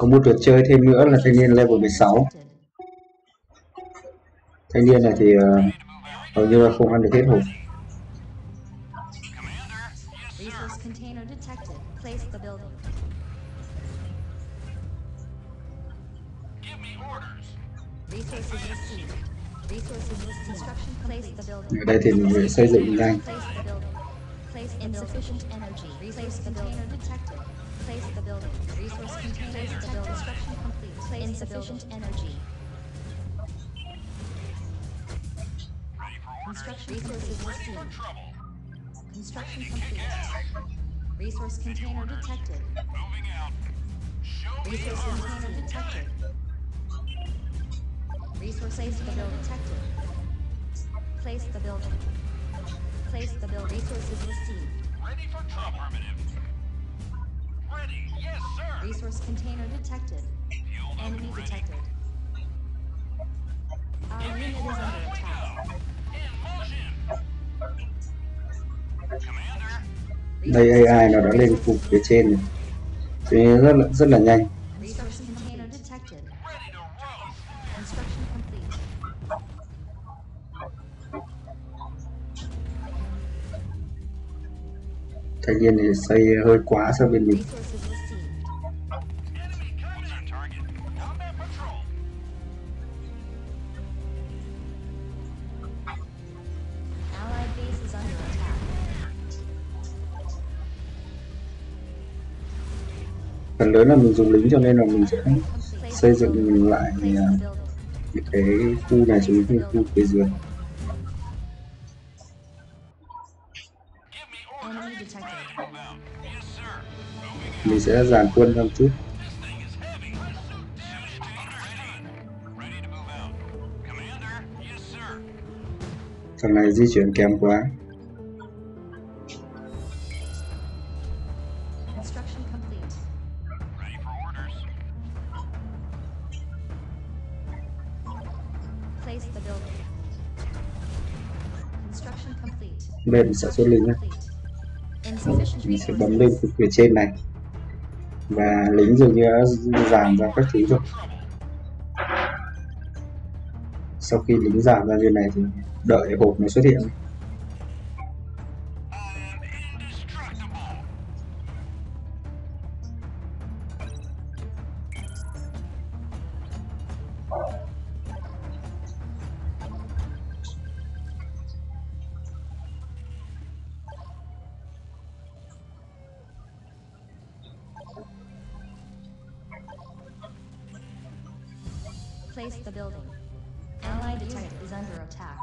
có một lượt chơi thêm nữa là thanh niên level 16 thanh niên này thì uh, hầu như là không ăn được hết hộp Resource container detected. Place the building. Resources received. Resources received. Construction place the building. ở đây thì mình phải xây dựng nhanh Place the building. Place insufficient energy. Resource container detected. Place the building. Resource container detected. Construction complete. Place insufficient energy. Construction resources received. Construction complete. Resource container detected. Resource container detected. Resource place the building detected. Place the building. Place the building. Resources received. Ready for trouble. Affirmative. Yes, sir. Resource container detected. Enemy Ready. detected. Our unit is under attack. In motion. Commander. đây AI nó đã lên phục phía trên rồi Cho nên rất là rất là nhanh thanh niên thì xây hơi quá so bên mình phần lớn là mình dùng lính cho nên là mình sẽ xây dựng lại à, cái khu này xuống cái khu phía dưới. Mình sẽ dàn quân ra chút. Thằng này di chuyển kém quá Lên sản xuất lính nhé mình sẽ bấm lên khu phía trên này. Và lính dường như đã giảm ra các thứ rồi. Sau khi lính giảm ra như này thì đợi hộp nó xuất hiện Place the building. Allied unit is under attack.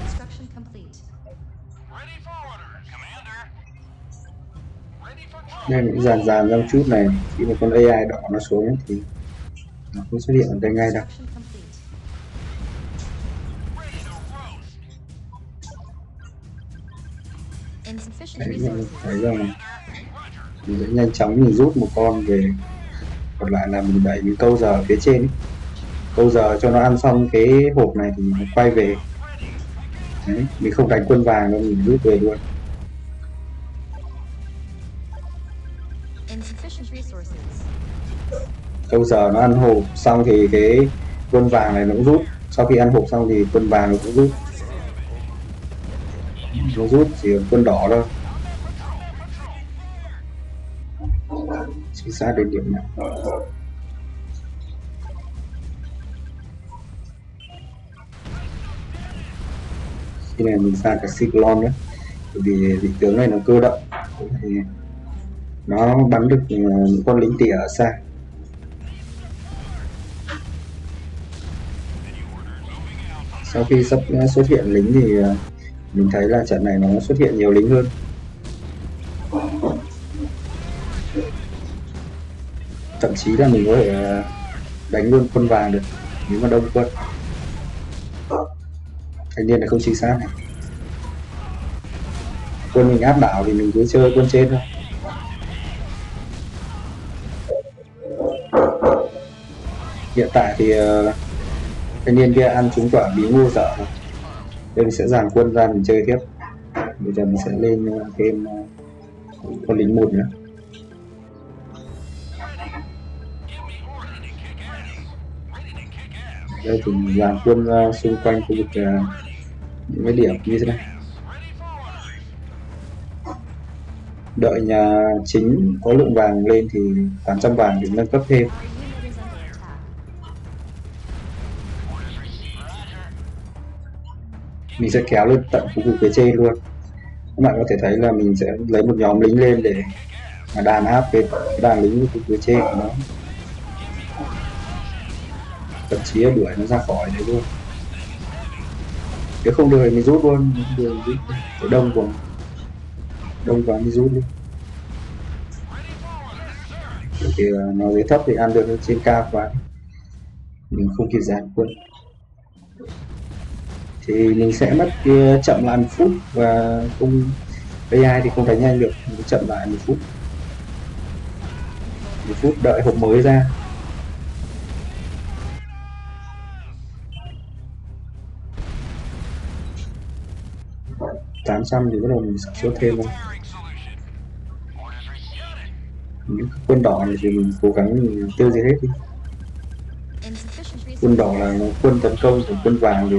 Construction complete. Ready for orders. Commander. Ready for trouble. nên mình dàn dàn ra một chút này khi mà con AI đỏ nó xuống ấy, thì nó không xuất hiện ở đây ngay đâu Construction complete. Ready to roast. Insufficient đấy mình resources. thấy rằng. Mình sẽ nhanh chóng mình rút một con về còn lại là mình đẩy mình câu giờ ở phía trên câu giờ cho nó ăn xong cái hộp này thì mình quay về. Đấy, mình không đánh quân vàng đâu mình rút về luôn. Câu giờ nó ăn hộp xong thì cái quân vàng này nó cũng rút. Sau khi ăn hộp xong thì quân vàng nó cũng rút. Nó rút chỉ còn quân đỏ thôi chính xác đến điểm này. Khi này mình ra cả cyclone nữa bởi vì vị tướng này nó cơ động. Thì nó bắn được ờ, những con lính tỉa ở xa. Sau khi sắp xuất hiện lính thì ờ, mình thấy là trận này nó xuất hiện nhiều lính hơn. Thậm chí là mình có thể ờ, đánh luôn quân vàng được, nếu mà đông quân. Thanh niên là không chính xác này. Quân mình áp đảo thì mình cứ chơi quân trên thôi. Hiện tại thì ờ, thanh niên kia ăn trúng quả bí ngô dở rồi. Đây mình sẽ dàn quân ra mình chơi tiếp. Bây giờ mình sẽ lên ờ, thêm con lính một nữa. Đây thì làm quân uh, xung quanh khu vực uh, những cái điểm như thế này. Đợi nhà chính có lượng vàng lên thì 800 vàng thì nâng cấp thêm. Mình sẽ kéo lên tận khu vực phía trên luôn. Các bạn có thể thấy là mình sẽ lấy một nhóm lính lên để mà đàn áp về đàn lính của phía trên của nó. Thậm chí là đuổi nó ra khỏi đấy luôn. Nếu không được thì mình rút luôn, đường rút cái đông của đông quá mình rút luôn. Bởi vì nó dưới thấp thì ăn được trên cao quá, mình không kịp dàn quân. Thì mình sẽ mất kia chậm lại một phút và không AI thì không đánh nhanh được, mình chậm lại một phút. Một phút đợi hộp mới ra. Tám trăm thì bắt đầu mình sản thêm thôi. Những quân đỏ này thì mình cố gắng mình tiêu diệt hết đi. Quân đỏ là quân tấn công của quân vàng thì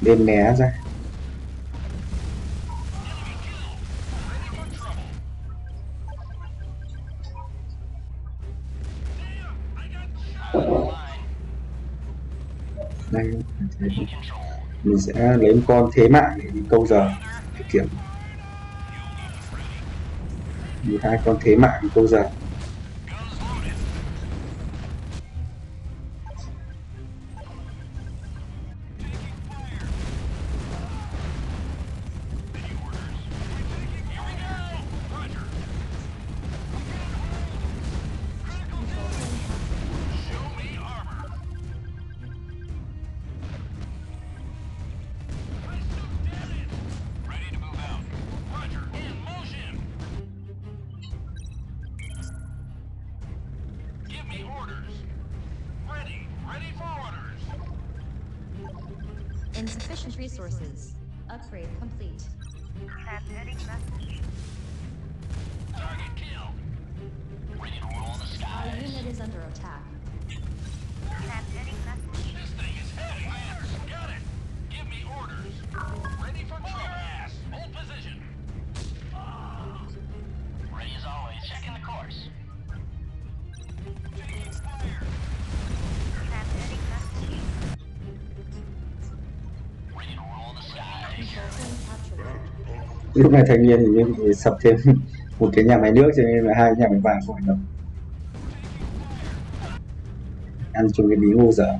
nên né ra. Đây, mình sẽ lấy con thế mạng để đi câu giờ kiểm một hai con thế mạng cô giờ Insufficient resources. Upgrade complete. Target killed. Ready to roll the Our unit is under attack. This thing is heavy. Got it. Give me orders. Ready for trouble. Lúc này thanh niên thì bị sập thêm một cái nhà máy nước cho nên là hai nhà máy vàng không hoạt động ăn chung cái bí ngô dở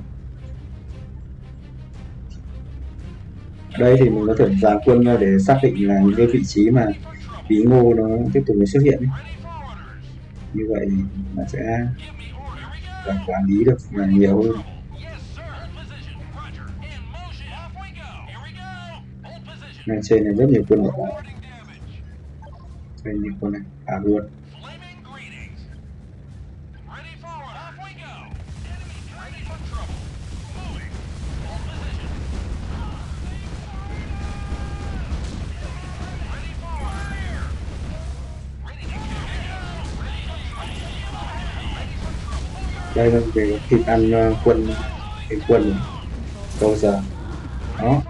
đây thì mình có thể dàn quân ra để xác định là những cái vị trí mà bí ngô nó tiếp tục xuất hiện ấy. như vậy thì nó sẽ quản lý được là nhiều hơn. Nên trên này rất nhiều quân đội đây nhiều quân này à luôn. Đây là về thịt ăn ờ, quân cái quân này. câu giờ đó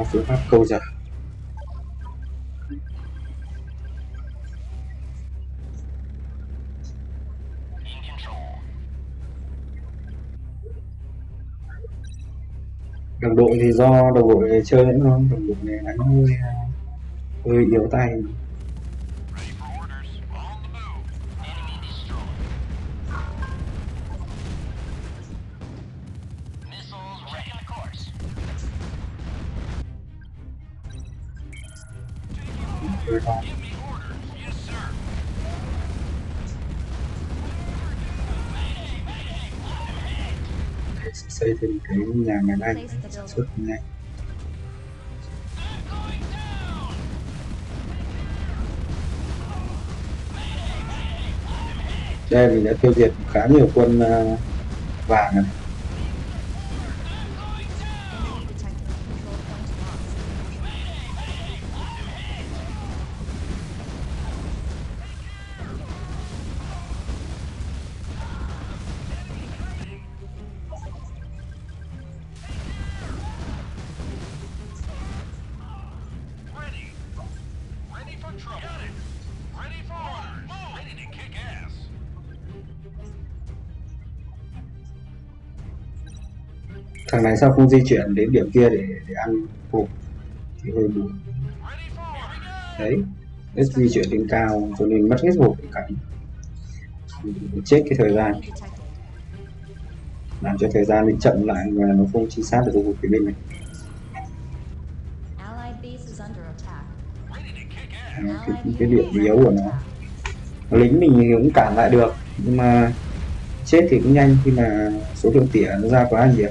đó phương pháp câu giờ đồng đội thì do đồng đội chơi nữa không đồng đội này đánh hơi hơi yếu tay. Cái nhà máy sản xuất down. đây mình đã tiêu diệt khá nhiều quân ờ, vàng này thằng này sao không di chuyển đến điểm kia để để ăn hộp thì hơi buồn. Đấy hết di chuyển lên cao cho nên mất hết hộp để cắn chết cái thời gian. Làm cho thời gian bị chậm lại và nó không chính xác được vực phía bên này. Cái, cái điểm yếu của nó. Lính mình cũng cản lại được nhưng mà chết thì cũng nhanh khi mà số lượng tỉa nó ra quá nhiều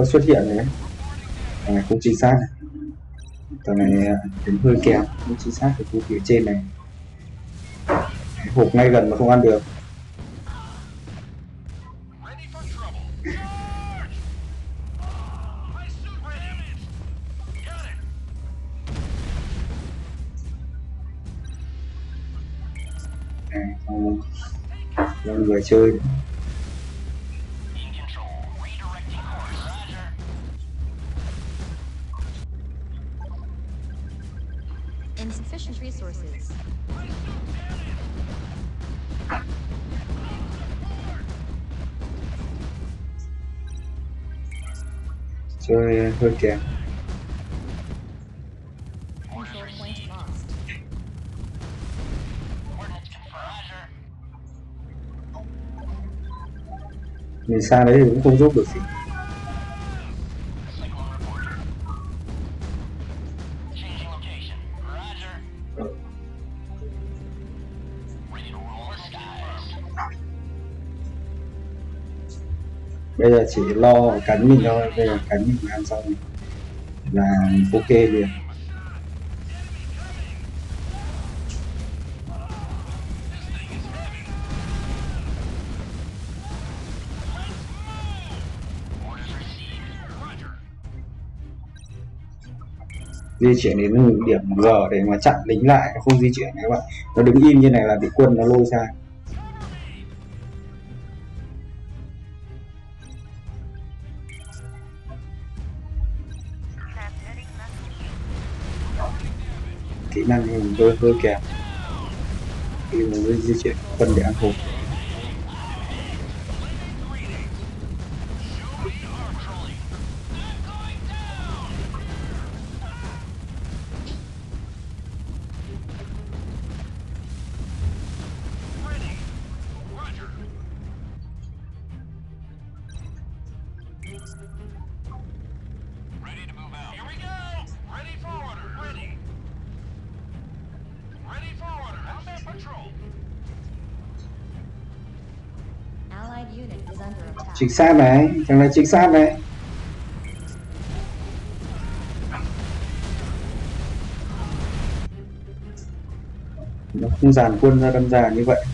sao xuất hiện đấy. À, này không chính xác. Này à, thằng này đến hơi kém không chính xác ở khu phía trên này. Hộp ngay gần mà không ăn được. Ready người chơi. nữa. Insufficient resources. kém Control point lost. Coordinates confirmed. Roger. mình xa đấy thì cũng không giúp được gì bây giờ chỉ lo cắn mình thôi, bây giờ cắn mình ăn xong. Là ok liền. Di chuyển đến điểm G để mà chặn lính lại nó không di chuyển các bạn. Nó đứng im như này là bị quân nó lôi ra. Kỹ năng thì mình hơi hơi kém khi mà di di chuyển, quân để ăn hộp Ready to move out. Here we go. Ready for order. Ready. Ready for order. Combat patrol. Allied unit is under attack. chính xác này thằng này chính xác này nó không dàn quân ra đâm già như vậy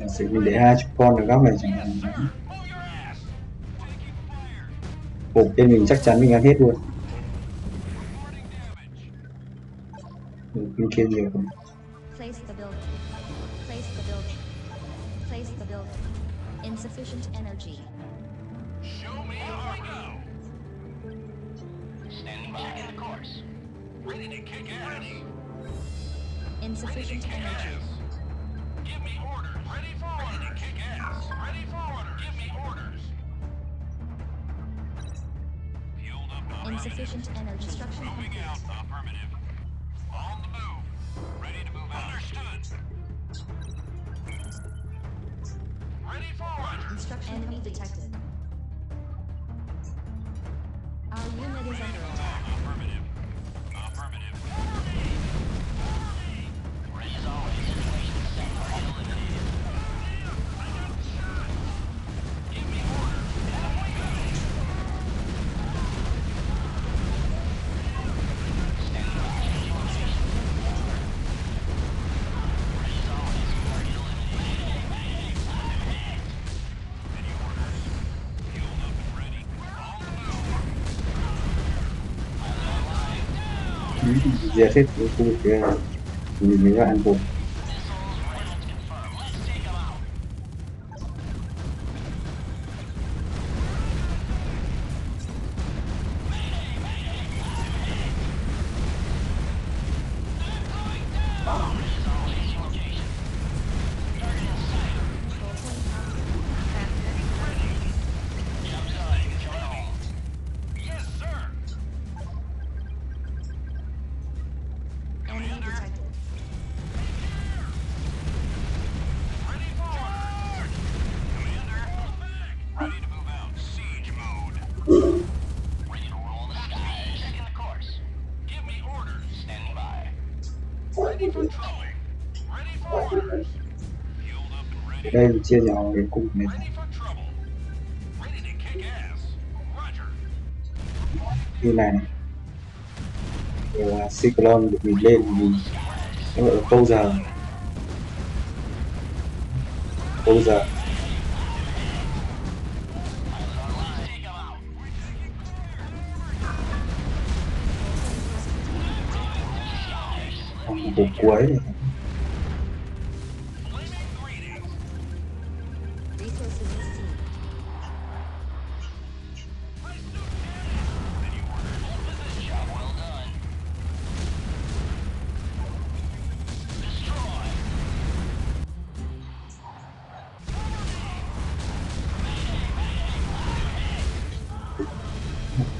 Giả sử mình để hai chục con ở góc này chẳng hạn hộp bên mình chắc chắn mình ăn hết luôn. Hộp bên kia nhiều hơn Place the building. Place the building. Place the building. Insufficient energy. Show me how we go. Standing by. Checking the course. Ready to kick ass. Insufficient energy. Insufficient energy. Construction Moving out. Affirmative. On the move. Ready to move out. Understood. Ready forward. Enemy detected. जैसे मेरा हमको đây mình chia nhỏ cái cục này như này này. Là cyclone được mình lên mình nó gọi là câu giờ câu giờ cuộc cuối này.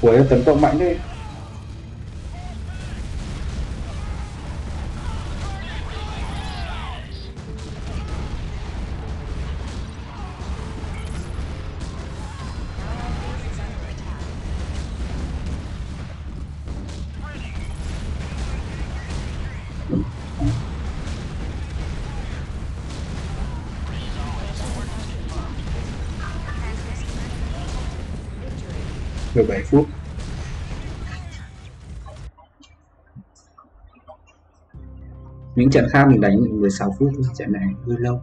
cuối tấn công mạnh đi 17 phút. Những trận khác mình đánh 16 phút trận này hơi lâu.